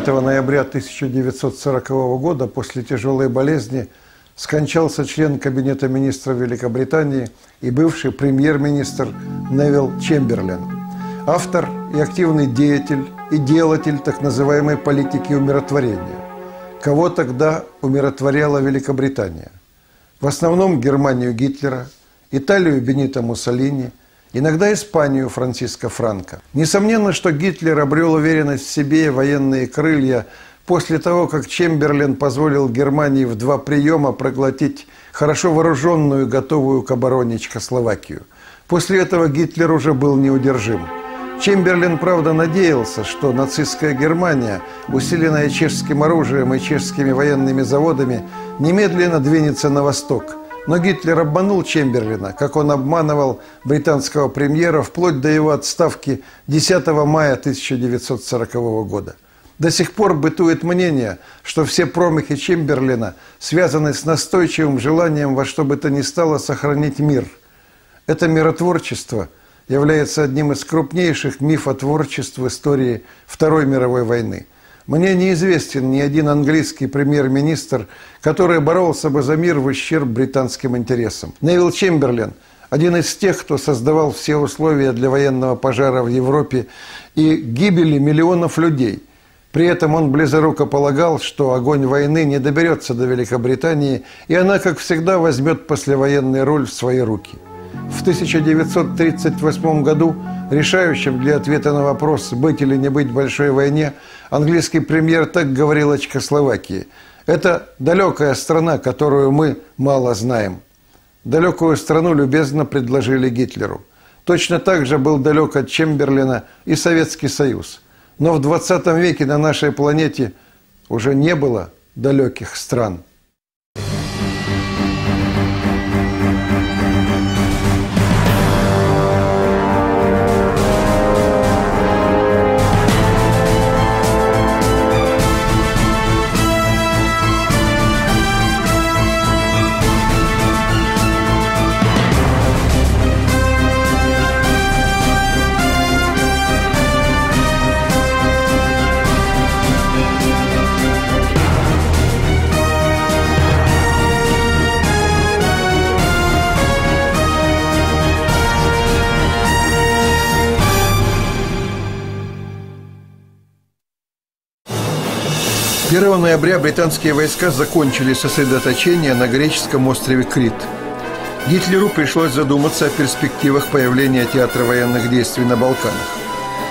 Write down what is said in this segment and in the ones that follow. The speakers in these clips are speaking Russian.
5 ноября 1940 года после тяжелой болезни скончался член Кабинета министров Великобритании и бывший премьер-министр Невил Чемберлен, автор и активный деятель и делатель так называемой политики умиротворения. Кого тогда умиротворяла Великобритания? В основном Германию Гитлера, Италию Бенита Муссолини, иногда Испанию Франциско Франко. Несомненно, что Гитлер обрел уверенность в себе и военные крылья – после того, как Чемберлен позволил Германии в два приема проглотить хорошо вооруженную, готовую к обороне Чехословакию. После этого Гитлер уже был неудержим. Чемберлен, правда, надеялся, что нацистская Германия, усиленная чешским оружием и чешскими военными заводами, немедленно двинется на восток. Но Гитлер обманул Чемберлина, как он обманывал британского премьера вплоть до его отставки 10 мая 1940 года. До сих пор бытует мнение, что все промахи Чемберлина связаны с настойчивым желанием во что бы то ни стало сохранить мир. Это миротворчество является одним из крупнейших мифотворчеств в истории Второй мировой войны. Мне неизвестен ни один английский премьер-министр, который боролся бы за мир в ущерб британским интересам. Невил Чемберлен – один из тех, кто создавал все условия для военного пожара в Европе и гибели миллионов людей – при этом он близоруко полагал, что огонь войны не доберется до Великобритании, и она, как всегда, возьмет послевоенный роль в свои руки. В 1938 году, решающим для ответа на вопрос, быть или не быть большой войне, английский премьер так говорил о Чехословакии. «Это далекая страна, которую мы мало знаем». Далекую страну любезно предложили Гитлеру. Точно так же был далек от Чемберлина и Советский Союз – но в 20 веке на нашей планете уже не было далеких стран – Первого ноября британские войска закончили сосредоточение на греческом острове Крит. Гитлеру пришлось задуматься о перспективах появления театра военных действий на Балканах.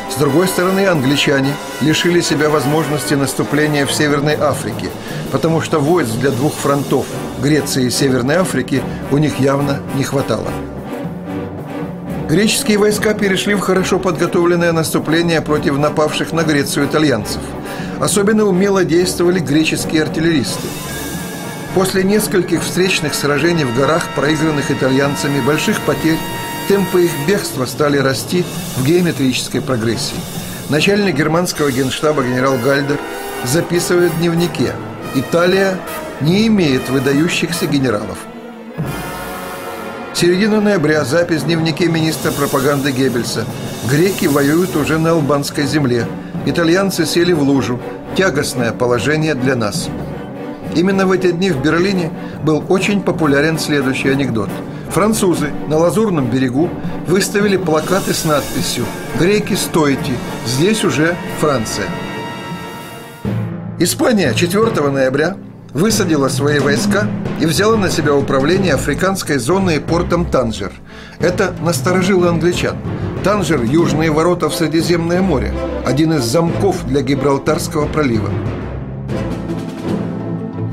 С другой стороны, англичане лишили себя возможности наступления в Северной Африке, потому что войск для двух фронтов Греции и Северной Африки у них явно не хватало. Греческие войска перешли в хорошо подготовленное наступление против напавших на Грецию итальянцев – Особенно умело действовали греческие артиллеристы. После нескольких встречных сражений в горах, проигранных итальянцами, больших потерь, темпы их бегства стали расти в геометрической прогрессии. Начальник германского генштаба генерал Гальдер записывает в дневнике «Италия не имеет выдающихся генералов». Середина ноября запись в дневнике министра пропаганды Геббельса. Греки воюют уже на албанской земле – Итальянцы сели в лужу. Тягостное положение для нас. Именно в эти дни в Берлине был очень популярен следующий анекдот. Французы на Лазурном берегу выставили плакаты с надписью «Греки, стойте! Здесь уже Франция». Испания 4 ноября высадила свои войска и взяла на себя управление африканской зоной и портом Танжер. Это насторожило англичан. Танжер – южные ворота в Средиземное море, один из замков для Гибралтарского пролива.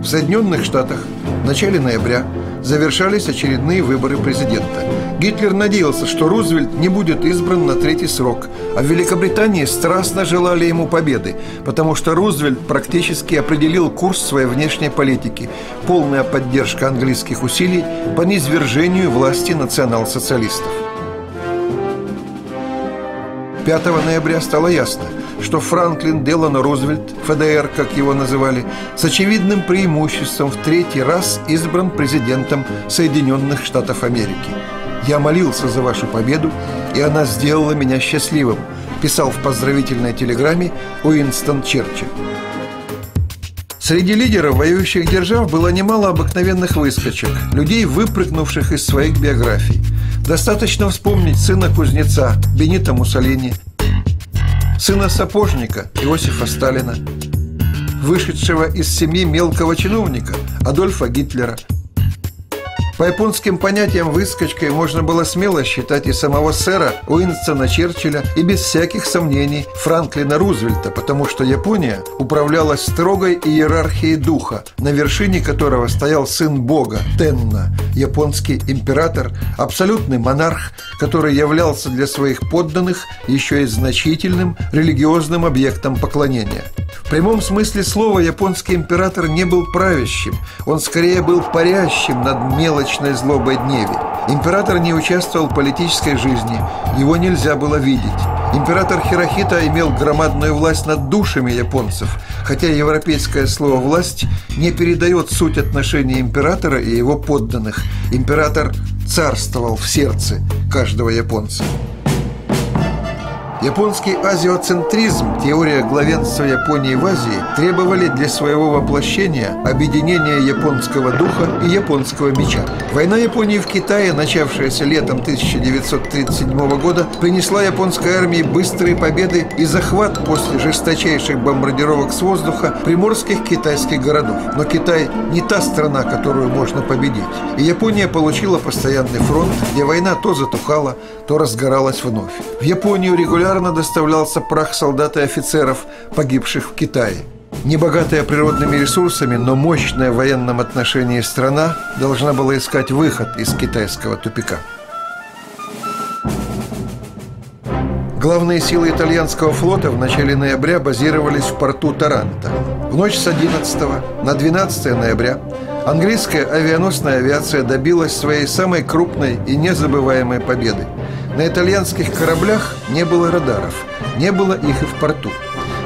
В Соединенных Штатах в начале ноября завершались очередные выборы президента. Гитлер надеялся, что Рузвельт не будет избран на третий срок, а в Великобритании страстно желали ему победы, потому что Рузвельт практически определил курс своей внешней политики, полная поддержка английских усилий по низвержению власти национал-социалистов. 5 ноября стало ясно, что Франклин Делано Рузвельт, ФДР, как его называли, с очевидным преимуществом в третий раз избран президентом Соединенных Штатов Америки. Я молился за вашу победу, и она сделала меня счастливым, писал в поздравительной телеграмме Уинстон Черчилль. Среди лидеров воюющих держав было немало обыкновенных выскочек, людей, выпрыгнувших из своих биографий. Достаточно вспомнить сына кузнеца Бенита Муссолини, сына сапожника Иосифа Сталина, вышедшего из семьи мелкого чиновника Адольфа Гитлера – по японским понятиям выскочкой можно было смело считать и самого сэра Уинстона Черчилля и без всяких сомнений Франклина Рузвельта, потому что Япония управлялась строгой иерархией духа, на вершине которого стоял сын бога Тенна, японский император, абсолютный монарх, который являлся для своих подданных еще и значительным религиозным объектом поклонения. В прямом смысле слова японский император не был правящим, он скорее был парящим над мелочной злобой Дневи. Император не участвовал в политической жизни, его нельзя было видеть. Император Хирохита имел громадную власть над душами японцев, хотя европейское слово «власть» не передает суть отношений императора и его подданных. Император царствовал в сердце каждого японца. Японский азиоцентризм, теория главенства Японии в Азии, требовали для своего воплощения объединения японского духа и японского меча. Война Японии в Китае, начавшаяся летом 1937 года, принесла японской армии быстрые победы и захват после жесточайших бомбардировок с воздуха приморских китайских городов. Но Китай не та страна, которую можно победить. И Япония получила постоянный фронт, где война то затухала, то разгоралась вновь. В Японию регулярно регулярно доставлялся прах солдат и офицеров, погибших в Китае. Небогатая природными ресурсами, но мощная в военном отношении страна должна была искать выход из китайского тупика. Главные силы итальянского флота в начале ноября базировались в порту Таранто. В ночь с 11 на 12 ноября английская авианосная авиация добилась своей самой крупной и незабываемой победы – на итальянских кораблях не было радаров, не было их и в порту.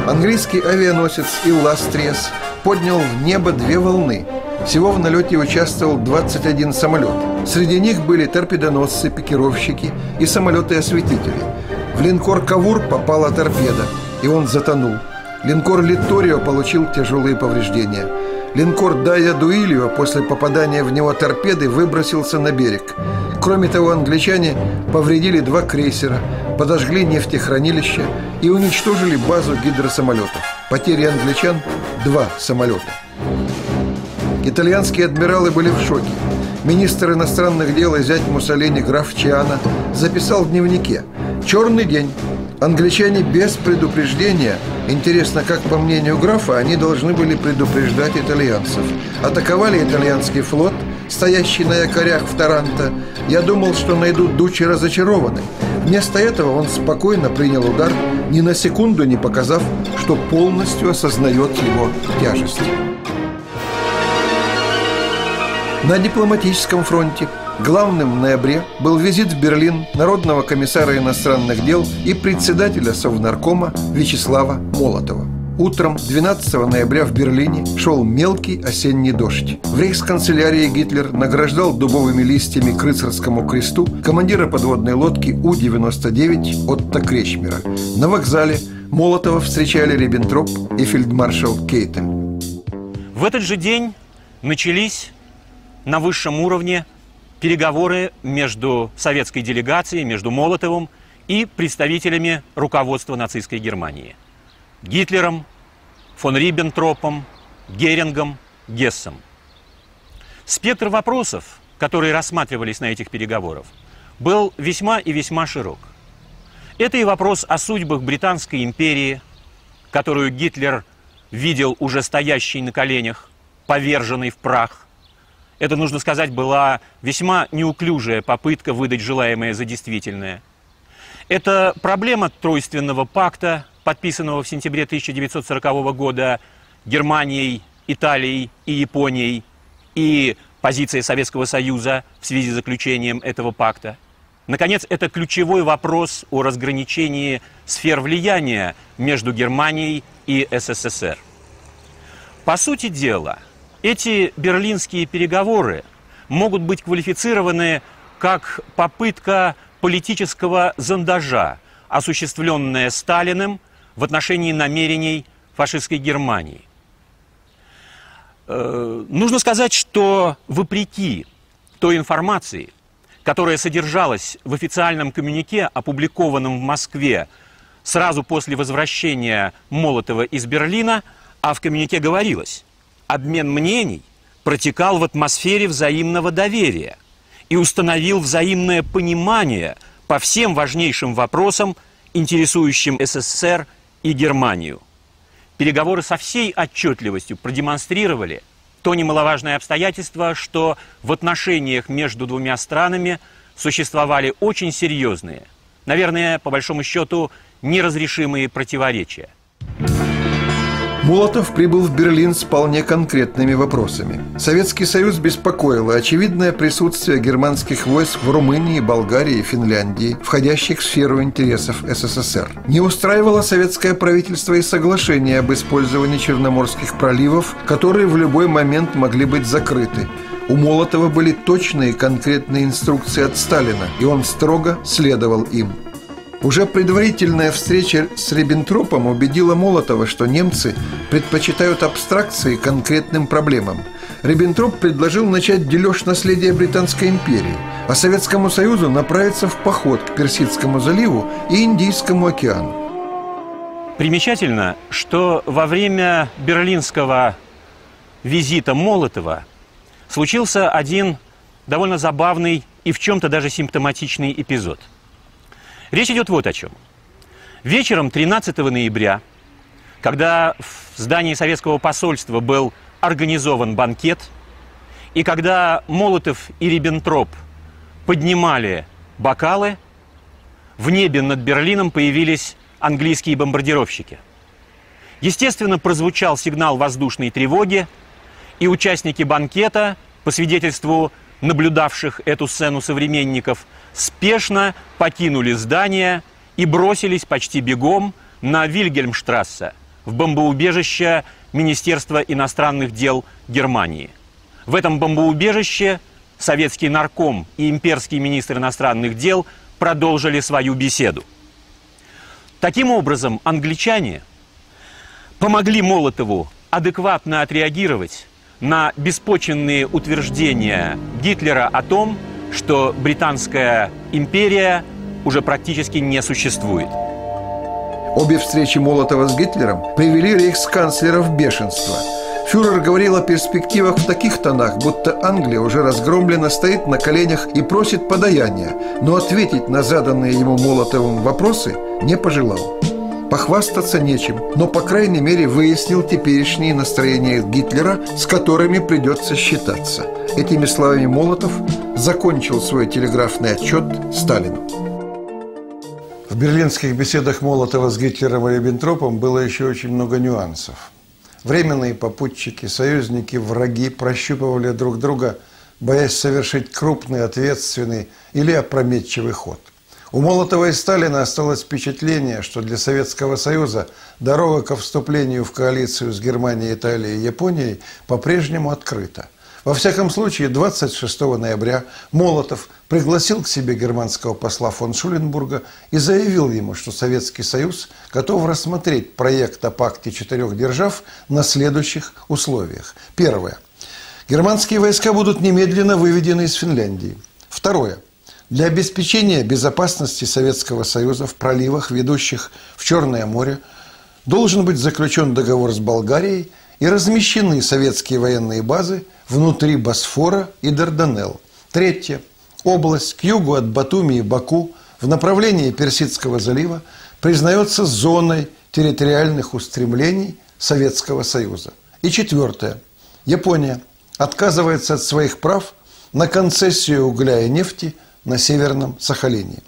Английский авианосец «Илластрес» поднял в небо две волны. Всего в налете участвовал 21 самолет. Среди них были торпедоносцы, пикировщики и самолеты-осветители. В линкор «Кавур» попала торпеда, и он затонул. Линкор «Литторио» получил тяжелые повреждения. Линкор «Дая Дуильо» после попадания в него торпеды выбросился на берег. Кроме того, англичане повредили два крейсера, подожгли нефтехранилище и уничтожили базу гидросамолетов. Потери англичан – два самолета. Итальянские адмиралы были в шоке. Министр иностранных дел и зять Муссолини граф Чиана записал в дневнике «Черный день. Англичане без предупреждения, интересно, как по мнению графа, они должны были предупреждать итальянцев. Атаковали итальянский флот – стоящий на якорях в Таранто, я думал, что найду Дучи разочарованным. Вместо этого он спокойно принял удар, ни на секунду не показав, что полностью осознает его тяжесть. На дипломатическом фронте главным в ноябре был визит в Берлин Народного комиссара иностранных дел и председателя Совнаркома Вячеслава Молотова. Утром 12 ноября в Берлине шел мелкий осенний дождь. В рейхсканцелярии Гитлер награждал дубовыми листьями к рыцарскому кресту командира подводной лодки У-99 Отто Кречмера. На вокзале Молотова встречали Риббентроп и фельдмаршал Кейтель. В этот же день начались на высшем уровне переговоры между советской делегацией, между Молотовым и представителями руководства нацистской Германии. Гитлером, фон Риббентропом, Герингом, Гессом. Спектр вопросов, которые рассматривались на этих переговорах, был весьма и весьма широк. Это и вопрос о судьбах Британской империи, которую Гитлер видел уже стоящей на коленях, поверженной в прах. Это, нужно сказать, была весьма неуклюжая попытка выдать желаемое за действительное. Это проблема тройственного пакта, подписанного в сентябре 1940 года Германией, Италией и Японией, и позиция Советского Союза в связи с заключением этого пакта. Наконец, это ключевой вопрос о разграничении сфер влияния между Германией и СССР. По сути дела, эти берлинские переговоры могут быть квалифицированы как попытка политического зондажа, осуществленная Сталиным в отношении намерений фашистской Германии. Э, нужно сказать, что вопреки той информации, которая содержалась в официальном коммюнике, опубликованном в Москве сразу после возвращения Молотова из Берлина, а в коммюнике говорилось, обмен мнений протекал в атмосфере взаимного доверия и установил взаимное понимание по всем важнейшим вопросам, интересующим СССР и Германию. Переговоры со всей отчетливостью продемонстрировали то немаловажное обстоятельство, что в отношениях между двумя странами существовали очень серьезные, наверное, по большому счету, неразрешимые противоречия. Молотов прибыл в Берлин с вполне конкретными вопросами. Советский Союз беспокоило очевидное присутствие германских войск в Румынии, Болгарии и Финляндии, входящих в сферу интересов СССР. Не устраивало советское правительство и соглашение об использовании Черноморских проливов, которые в любой момент могли быть закрыты. У Молотова были точные конкретные инструкции от Сталина, и он строго следовал им. Уже предварительная встреча с Риббентропом убедила Молотова, что немцы предпочитают абстракции конкретным проблемам. Риббентроп предложил начать дележ наследия Британской империи, а Советскому Союзу направиться в поход к Персидскому заливу и Индийскому океану. Примечательно, что во время берлинского визита Молотова случился один довольно забавный и в чем-то даже симптоматичный эпизод – Речь идет вот о чем. Вечером 13 ноября, когда в здании советского посольства был организован банкет, и когда Молотов и Риббентроп поднимали бокалы, в небе над Берлином появились английские бомбардировщики. Естественно, прозвучал сигнал воздушной тревоги, и участники банкета, по свидетельству наблюдавших эту сцену современников, спешно покинули здание и бросились почти бегом на Вильгельмштрассе, в бомбоубежище Министерства иностранных дел Германии. В этом бомбоубежище советский нарком и имперский министр иностранных дел продолжили свою беседу. Таким образом, англичане помогли Молотову адекватно отреагировать на беспочвенные утверждения Гитлера о том, что Британская империя уже практически не существует. Обе встречи Молотова с Гитлером привели рейхсканцлера в бешенство. Фюрер говорил о перспективах в таких тонах, будто Англия уже разгромлена, стоит на коленях и просит подаяния, но ответить на заданные ему Молотовым вопросы не пожелал. Похвастаться нечем, но, по крайней мере, выяснил теперешние настроения Гитлера, с которыми придется считаться. Этими словами Молотов закончил свой телеграфный отчет Сталину. В берлинских беседах Молотова с Гитлером и Риббентропом было еще очень много нюансов. Временные попутчики, союзники, враги прощупывали друг друга, боясь совершить крупный, ответственный или опрометчивый ход. У Молотова и Сталина осталось впечатление, что для Советского Союза дорога ко вступлению в коалицию с Германией, Италией и Японией по-прежнему открыта. Во всяком случае, 26 ноября Молотов пригласил к себе германского посла фон Шуленбурга и заявил ему, что Советский Союз готов рассмотреть проект о пакте четырех держав на следующих условиях. Первое. Германские войска будут немедленно выведены из Финляндии. Второе. Для обеспечения безопасности Советского Союза в проливах, ведущих в Черное море, должен быть заключен договор с Болгарией и размещены советские военные базы внутри Босфора и Дарданелл. Третье. Область к югу от Батуми и Баку в направлении Персидского залива признается зоной территориальных устремлений Советского Союза. И четвертое. Япония отказывается от своих прав на концессию угля и нефти – на Северном Сахалине.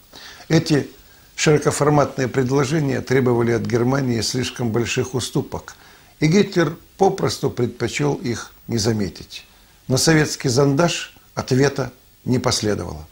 Эти широкоформатные предложения требовали от Германии слишком больших уступок, и Гитлер попросту предпочел их не заметить. На советский зондаж ответа не последовало.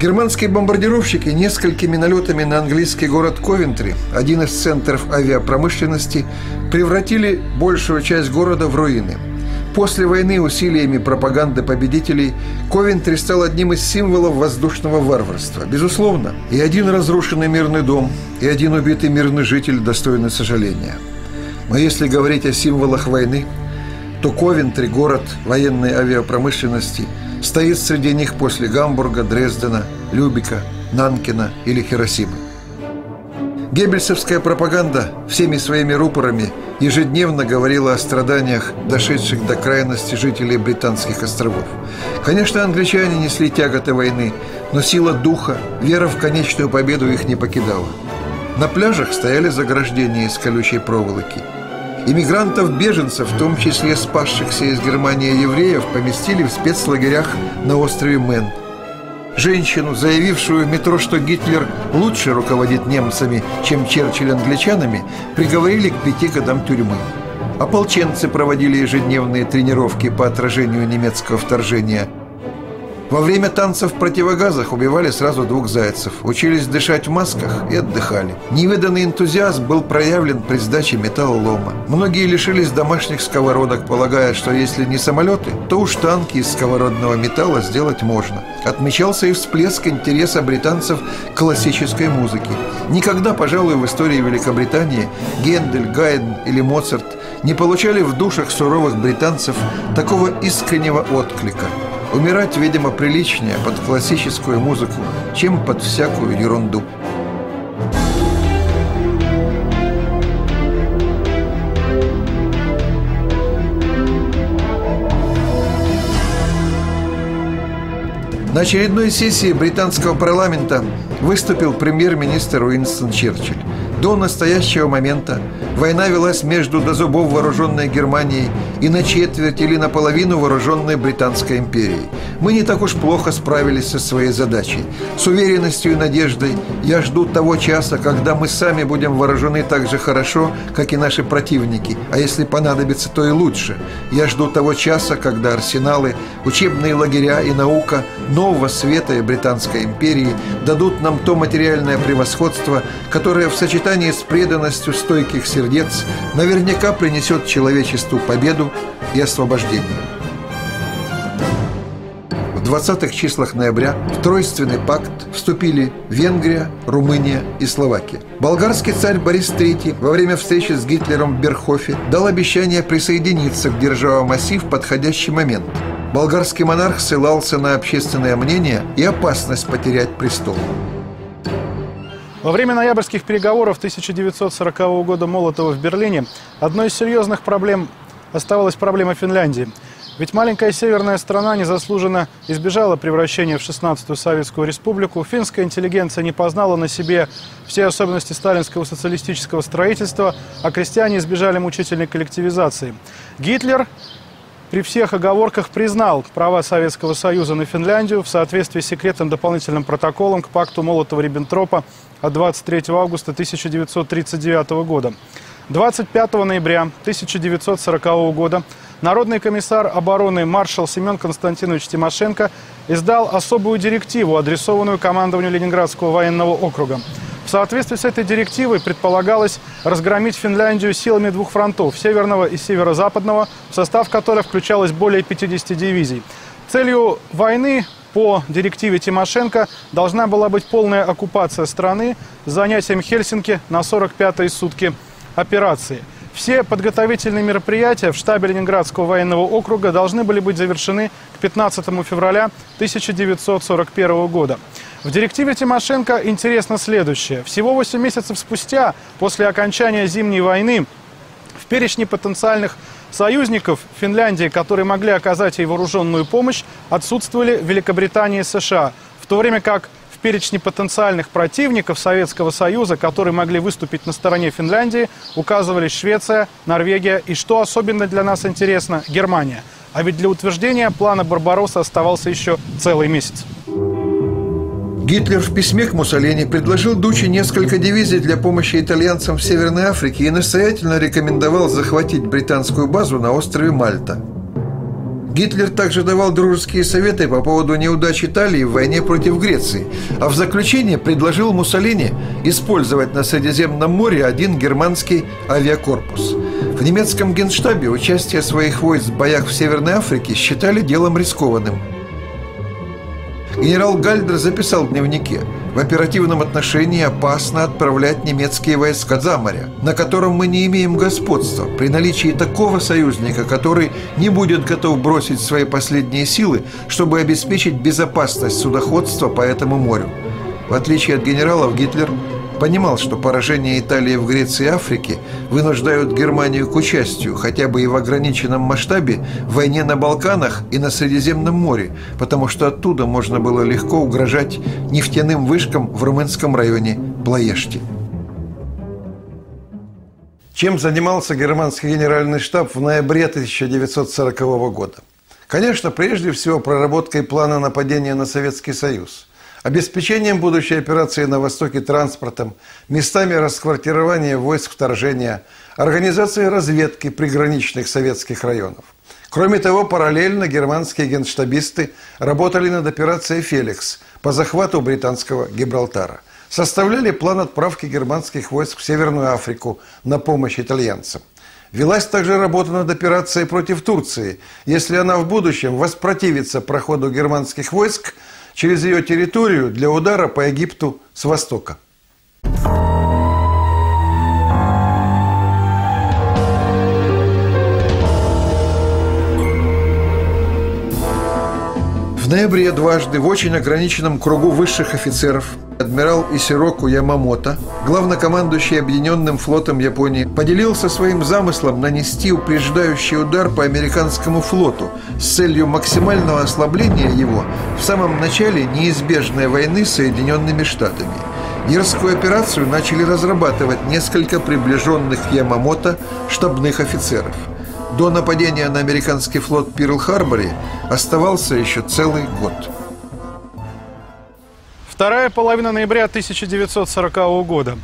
Германские бомбардировщики несколькими налетами на английский город Ковентри, один из центров авиапромышленности, превратили большую часть города в руины – После войны усилиями пропаганды победителей Ковентри стал одним из символов воздушного варварства. Безусловно, и один разрушенный мирный дом, и один убитый мирный житель достойны сожаления. Но если говорить о символах войны, то Ковентри, город военной авиапромышленности, стоит среди них после Гамбурга, Дрездена, Любика, Нанкина или Хиросимы. Геббельсовская пропаганда всеми своими рупорами ежедневно говорила о страданиях, дошедших до крайности жителей Британских островов. Конечно, англичане несли тяготы войны, но сила духа, вера в конечную победу их не покидала. На пляжах стояли заграждения из колючей проволоки. Иммигрантов-беженцев, в том числе спасшихся из Германии евреев, поместили в спецлагерях на острове Мэн – Женщину, заявившую в метро, что Гитлер лучше руководит немцами, чем Черчилль англичанами, приговорили к пяти годам тюрьмы. Ополченцы проводили ежедневные тренировки по отражению немецкого вторжения – во время танцев в противогазах убивали сразу двух зайцев, учились дышать в масках и отдыхали. Невиданный энтузиазм был проявлен при сдаче металлолома. Многие лишились домашних сковородок, полагая, что если не самолеты, то уж танки из сковородного металла сделать можно. Отмечался и всплеск интереса британцев к классической музыке. Никогда, пожалуй, в истории Великобритании Гендель, Гайден или Моцарт не получали в душах суровых британцев такого искреннего отклика – Умирать, видимо, приличнее под классическую музыку, чем под всякую ерунду. На очередной сессии британского парламента выступил премьер-министр Уинстон Черчилль. До настоящего момента война велась между до зубов вооруженной Германией и на четверть или наполовину вооруженной Британской империей. Мы не так уж плохо справились со своей задачей. С уверенностью и надеждой я жду того часа, когда мы сами будем вооружены так же хорошо, как и наши противники, а если понадобится, то и лучше. Я жду того часа, когда арсеналы, учебные лагеря и наука нового света и Британской империи дадут нам то материальное превосходство, которое в сочетании с преданностью стойких сердец наверняка принесет человечеству победу и освобождения. В 20-х числах ноября в Тройственный пакт вступили Венгрия, Румыния и Словакия. Болгарский царь Борис III во время встречи с Гитлером в Берхофе дал обещание присоединиться к державам оси в подходящий момент. Болгарский монарх ссылался на общественное мнение и опасность потерять престол. Во время ноябрьских переговоров 1940 года Молотова в Берлине одной из серьезных проблем оставалась проблема Финляндии. Ведь маленькая северная страна незаслуженно избежала превращения в 16-ю Советскую Республику. Финская интеллигенция не познала на себе все особенности сталинского социалистического строительства, а крестьяне избежали мучительной коллективизации. Гитлер при всех оговорках признал права Советского Союза на Финляндию в соответствии с секретным дополнительным протоколом к пакту Молотова-Риббентропа от 23 августа 1939 года. 25 ноября 1940 года Народный комиссар обороны маршал Семен Константинович Тимошенко издал особую директиву, адресованную командованию Ленинградского военного округа. В соответствии с этой директивой предполагалось разгромить Финляндию силами двух фронтов – северного и северо-западного, в состав которых включалось более 50 дивизий. Целью войны по директиве Тимошенко должна была быть полная оккупация страны с занятием Хельсинки на 45-е сутки операции. Все подготовительные мероприятия в штабе Ленинградского военного округа должны были быть завершены к 15 февраля 1941 года. В директиве Тимошенко интересно следующее. Всего 8 месяцев спустя, после окончания Зимней войны, в перечне потенциальных союзников Финляндии, которые могли оказать ей вооруженную помощь, отсутствовали Великобритания и США, в то время как перечне потенциальных противников Советского Союза, которые могли выступить на стороне Финляндии, указывались Швеция, Норвегия и, что особенно для нас интересно, Германия. А ведь для утверждения плана Барбаросса оставался еще целый месяц. Гитлер в письме к Муссолини предложил Дучи несколько дивизий для помощи итальянцам в Северной Африке и настоятельно рекомендовал захватить британскую базу на острове Мальта – Гитлер также давал дружеские советы по поводу неудач Италии в войне против Греции, а в заключение предложил Муссолини использовать на Средиземном море один германский авиакорпус. В немецком генштабе участие своих войск в боях в Северной Африке считали делом рискованным. Генерал Гальдер записал в дневнике «В оперативном отношении опасно отправлять немецкие войска за море, на котором мы не имеем господства, при наличии такого союзника, который не будет готов бросить свои последние силы, чтобы обеспечить безопасность судоходства по этому морю». В отличие от генералов, Гитлер понимал, что поражение Италии в Греции и Африке вынуждают Германию к участию, хотя бы и в ограниченном масштабе, в войне на Балканах и на Средиземном море, потому что оттуда можно было легко угрожать нефтяным вышкам в румынском районе Плоешти. Чем занимался германский генеральный штаб в ноябре 1940 года? Конечно, прежде всего проработкой плана нападения на Советский Союз – обеспечением будущей операции на Востоке транспортом, местами расквартирования войск вторжения, организацией разведки приграничных советских районов. Кроме того, параллельно германские генштабисты работали над операцией «Феликс» по захвату британского Гибралтара. Составляли план отправки германских войск в Северную Африку на помощь итальянцам. Велась также работа над операцией против Турции, если она в будущем воспротивится проходу германских войск – через ее территорию для удара по Египту с востока. Ноябре дважды в очень ограниченном кругу высших офицеров адмирал Исироку Ямамото, главнокомандующий Объединенным флотом Японии, поделился своим замыслом нанести упреждающий удар по американскому флоту с целью максимального ослабления его в самом начале неизбежной войны с Соединенными Штатами. Дерзкую операцию начали разрабатывать несколько приближенных Ямамото штабных офицеров. До нападения на американский флот в Перл-Харборе оставался еще целый год. Вторая половина ноября 1940 года.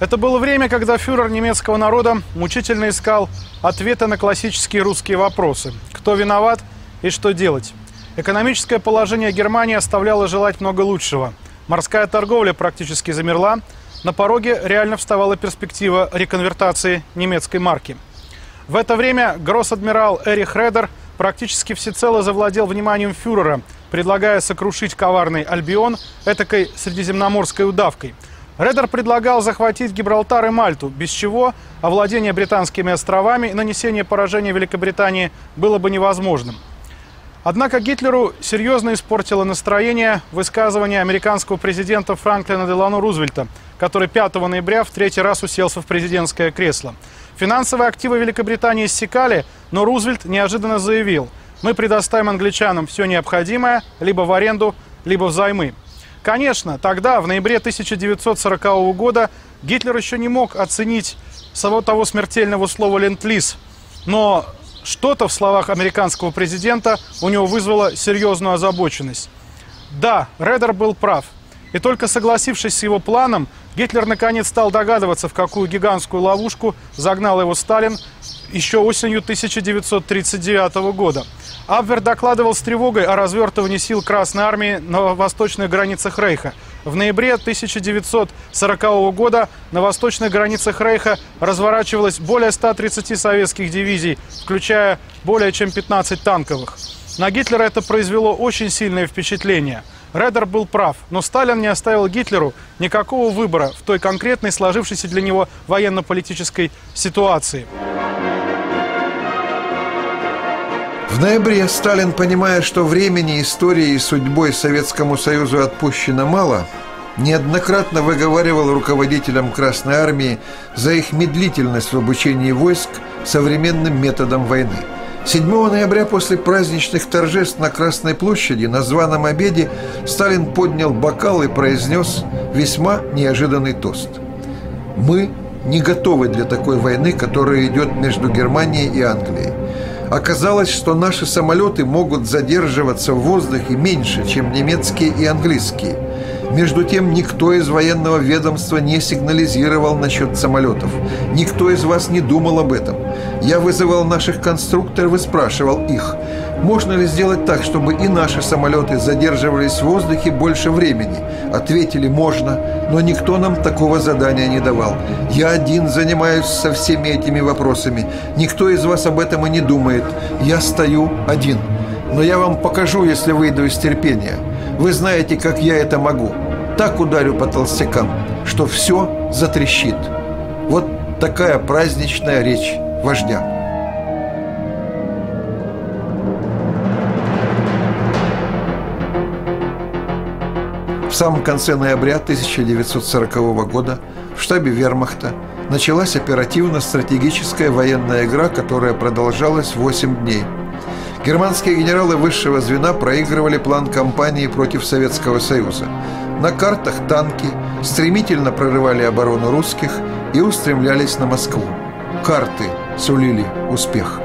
Это было время, когда фюрер немецкого народа мучительно искал ответы на классические русские вопросы. Кто виноват и что делать? Экономическое положение Германии оставляло желать много лучшего. Морская торговля практически замерла. На пороге реально вставала перспектива реконвертации немецкой марки. В это время гросс-адмирал Эрих Редер практически всецело завладел вниманием фюрера – предлагая сокрушить коварный Альбион этакой средиземноморской удавкой. Редер предлагал захватить Гибралтар и Мальту, без чего овладение британскими островами и нанесение поражения Великобритании было бы невозможным. Однако Гитлеру серьезно испортило настроение высказывание американского президента Франклина Делано Рузвельта, который 5 ноября в третий раз уселся в президентское кресло. Финансовые активы Великобритании иссякали, но Рузвельт неожиданно заявил – мы предоставим англичанам все необходимое либо в аренду, либо взаймы. Конечно, тогда, в ноябре 1940 года, Гитлер еще не мог оценить самого того смертельного слова «ленд-лиз», но что-то в словах американского президента у него вызвало серьезную озабоченность. Да, Редер был прав. И только согласившись с его планом, Гитлер наконец стал догадываться, в какую гигантскую ловушку загнал его Сталин еще осенью 1939 года. Абвер докладывал с тревогой о развертывании сил Красной Армии на восточных границах Рейха. В ноябре 1940 года на восточных границах Рейха разворачивалось более 130 советских дивизий, включая более чем 15 танковых. На Гитлера это произвело очень сильное впечатление. Редер был прав, но Сталин не оставил Гитлеру никакого выбора в той конкретной сложившейся для него военно-политической ситуации. В ноябре Сталин, понимая, что времени, истории и судьбой Советскому Союзу отпущено мало, неоднократно выговаривал руководителям Красной Армии за их медлительность в обучении войск современным методом войны. 7 ноября после праздничных торжеств на Красной площади на званом обеде Сталин поднял бокал и произнес весьма неожиданный тост. «Мы не готовы для такой войны, которая идет между Германией и Англией. Оказалось, что наши самолеты могут задерживаться в воздухе меньше, чем немецкие и английские. Между тем, никто из военного ведомства не сигнализировал насчет самолетов. Никто из вас не думал об этом. Я вызывал наших конструкторов и спрашивал их, Можно ли сделать так, чтобы и наши самолеты задерживались в воздухе больше времени? Ответили, можно, но никто нам такого задания не давал. Я один занимаюсь со всеми этими вопросами. Никто из вас об этом и не думает. Я стою один. Но я вам покажу, если выйду из терпения. Вы знаете, как я это могу. Так ударю по толстякам, что все затрещит. Вот такая праздничная речь вождя. В самом конце ноября 1940 года в штабе вермахта началась оперативно-стратегическая военная игра, которая продолжалась 8 дней. Германские генералы высшего звена проигрывали план кампании против Советского Союза. На картах танки стремительно прорывали оборону русских и устремлялись на Москву. Карты сулили успех.